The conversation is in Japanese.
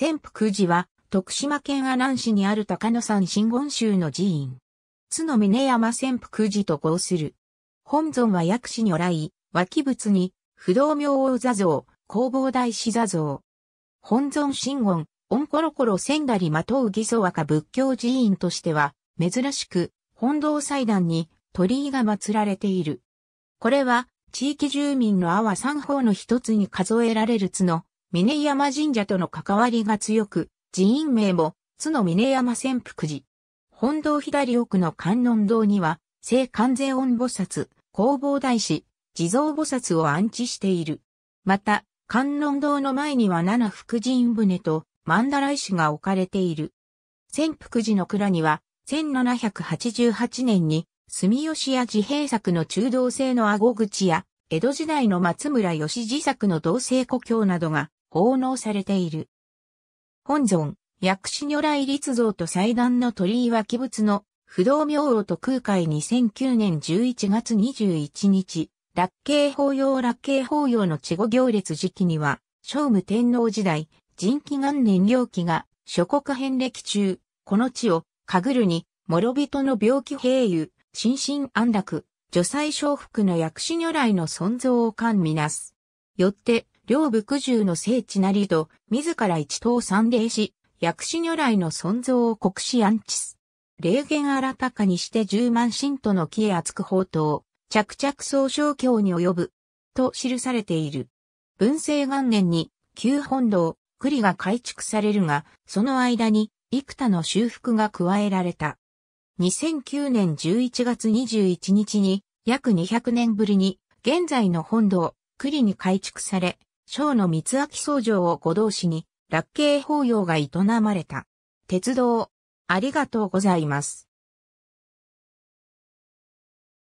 潜伏寺は、徳島県阿南市にある高野山真言宗の寺院。津の峰山潜伏寺と号する。本尊は薬師如来、脇仏に、不動明王座像、弘法大師座像。本尊真言、オンコロコロ仙りまとう義祖若仏教寺院としては、珍しく、本堂祭壇に鳥居が祀られている。これは、地域住民の阿波三方の一つに数えられる津の峰山神社との関わりが強く、寺院名も津の峰山潜伏寺。本堂左奥の観音堂には、聖観世音菩薩、弘法大師、地蔵菩薩を安置している。また、観音堂の前には七福神船と曼荼羅石が置かれている。潜伏寺の蔵には、1788年に、住吉や自閉作の中道性の顎口や、江戸時代の松村義自作の同性故郷などが奉納されている。本尊、薬師如来立像と祭壇の鳥居脇仏の不動明王と空海2009年11月21日、楽慶法要楽慶法要の稚語行列時期には、聖武天皇時代、人気元年領期が諸国遍歴中、この地を、かぐるに、諸人の病気平癒、心身安楽、除災承福の薬師如来の存像を観みなす。よって、両部九十の聖地なりと、自ら一刀三礼し、薬師如来の存像を国史安置す。霊言新たかにして十万神との木へ厚く宝刀、着々総称教に及ぶ、と記されている。文政元年に、旧本堂、栗が改築されるが、その間に、幾多の修復が加えられた。2009年11月21日に、約200年ぶりに、現在の本堂、栗に改築され、小の三明僧城をご同士に、楽慶法要が営まれた。鉄道、ありがとうございます。